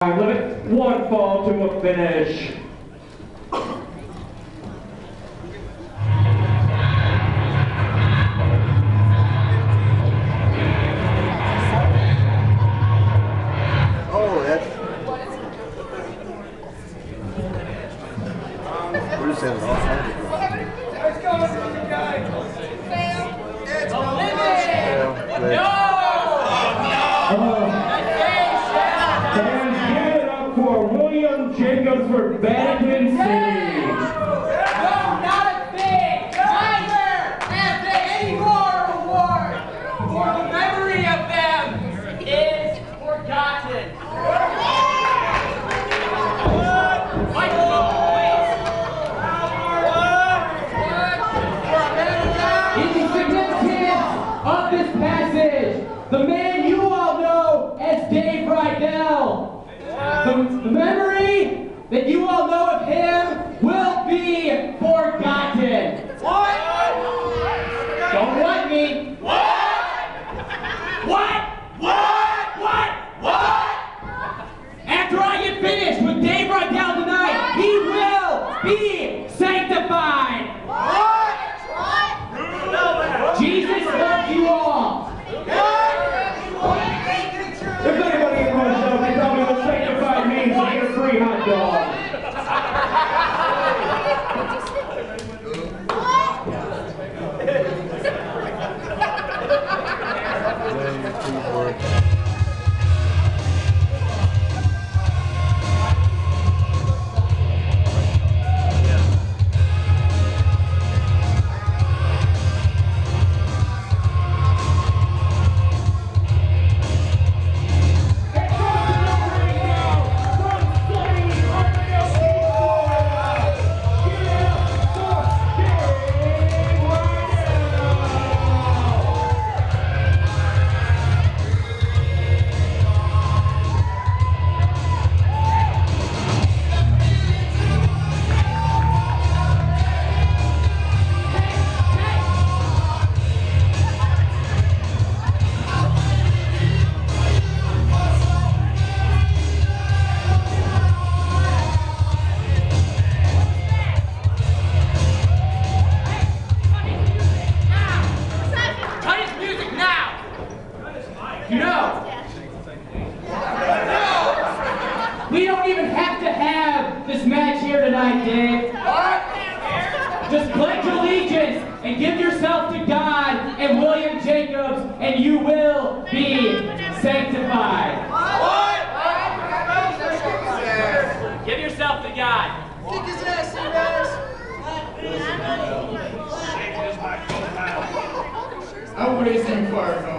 Time limit, one fall to a finish. Let's go, guys! Fail! It's a limit! No! memory that you all know of him. Pledge allegiance and give yourself to God and William Jacobs, and you will be sanctified. What? Give yourself to God. Kick his ass, you guys. I'm raising fire.